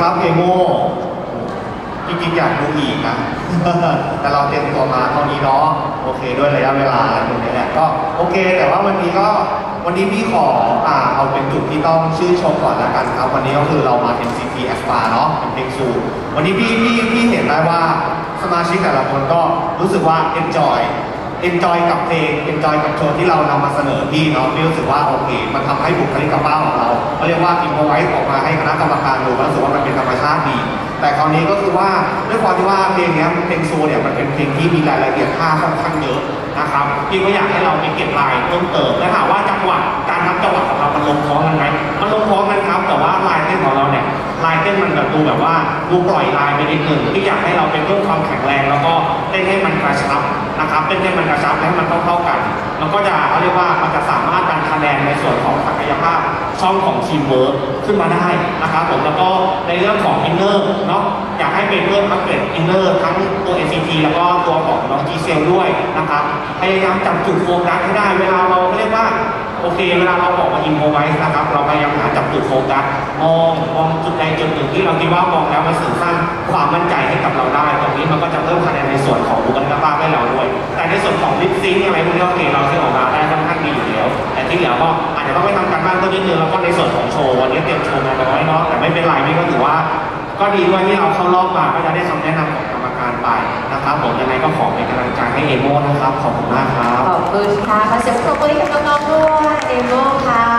ครับเอโมจริงๆอยากดูอีกนะแต่เราเตรียมตัวมาเท่านี้เนาะโอเคด้วยระยะเวลาอะไรตรงนี้แหละก็โอเค แต่ว่าวันนี้ก็วันนี้พี่ขออ่าเอาเป็นจุดที่ต้องชื่นชมก่อนละกันครับ วันนี้ก็คือเรามา NCT a s p a เนาะเป็นเพลงซูวันนี้พี่พี่พี่เห็นได้ว่าสมาชิกแต่ละคนก็รู้สึกว่า enjoy enjoy กับเพลง enjoy กับโชว์ที่เรานำมาเสนอพี่เนาะพี่รู้สึกว่าโอเค มันทำให้บุคลิกภาพของเราเขาเรียกว่า improvise ออกมาให้คณะกรรมการ ธรรมชาติดี แต่คราวนี้ก็คือว่าด้วยความที่ว่าเพลงนี้เพลงโซเนี่ยมันเป็นเพลงที่มีรายละเอียดท่าค่อนข้างเยอะนะครับพี่ก็อยากให้เราไปเก็บรายเพิ่มเติมและถามว่าจังหวะการทำจังหวะของเรามันลงท้องกันไหมมันลงท้องกันครับ แต่ว่าลายเต้นของเราเนี่ยลายเต้นมันแบบดูแบบว่าดูปล่อยลายไปนิดหนึ่งที่อยากให้เราไปเพิ่มความแข็งแรง แล้วก็เต้นให้มันกระชับนะครับเต้นให้มันกระชับและให้มันเท่าๆกันแล้วก็จะเขาเรียกว่ามันจะสามารถดันคะแนนในส่วนของศักยภาพ ช่องของทีมเวิร์คขึ้นมาได้นะครับผมแล้วก็ในเรื่องของ inner เนาะอยากให้เป็นเรื่องอัปเกรด inner ทั้งตัว NCT แล้วก็ตัวของน้อง G c e l ด้วยนะครับพยายามจับจุดโฟกัสให้ได้เวลาเราเรียกว่าโอเคเวลาเราบอกว่า improvise นะครับเราพยายามหาจับจุดโฟกัสมองมองจุดใดจุดหนึ่งที่เราคิดว่ามองแล้วมันสื่อสร้างความมั่นใจให้กับเราได้ตรงนี้มั ลิปซิงอะไรพวกนี้โอเคเราที่ออกมาได้ค่อนข้างดีอยู่แล้ว แต่ที่เหลือก็อาจจะต้องไปทำการบ้านเพิ่มนิดนึงแล้วก็ในส่วนของโชว์วันนี้เตรียมโชว์มาน้อยเนาะแต่ไม่เป็นไรนี่ก็ถือว่า ก็ดีด้วยที่เราเข้ารอบมาก็จะได้คำแนะนำของกรรมการไปนะครับผมยังไงก็ขอเป็นกำลังใจให้เอโมนะครับขอบคุณมากครับขอบคุณค่ะขอเสียงปรบมือให้กับน้องๆด้วยเอโมค่ะ